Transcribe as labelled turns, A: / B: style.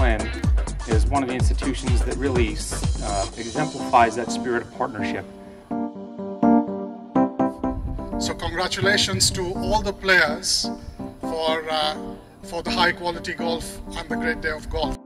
A: Is one of the institutions that really uh, exemplifies that spirit of partnership.
B: So congratulations to all the players for, uh, for the high quality golf and the great day of golf.